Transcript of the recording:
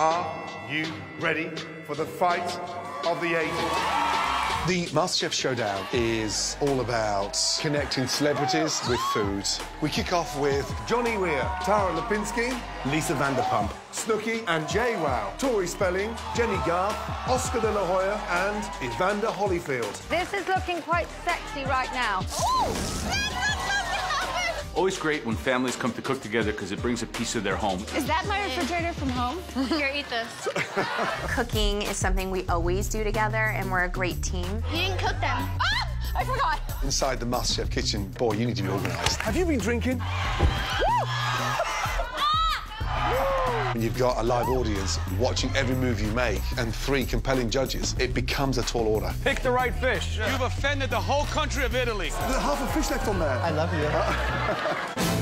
Are you ready for the fight of the ages? The MasterChef Showdown is all about connecting celebrities with food. We kick off with Johnny Weir, Tara Lipinski, Lisa Vanderpump, Snooki and JWoww, Tori Spelling, Jennie Garth, Oscar de la Hoya and Evander Holyfield. This is looking quite sexy right now. Always great when families come to cook together because it brings a piece of their home. Is that my refrigerator from home? Here, eat this. Cooking is something we always do together, and we're a great team. You didn't cook them. Ah! I forgot. inside the MasterChef kitchen. Boy, you need to be organised. Have you been drinking? When you've got a live audience watching every move you make and three compelling judges, it becomes a tall order. Pick the right fish. You've offended the whole country of Italy. There's half a fish left on there. I love you.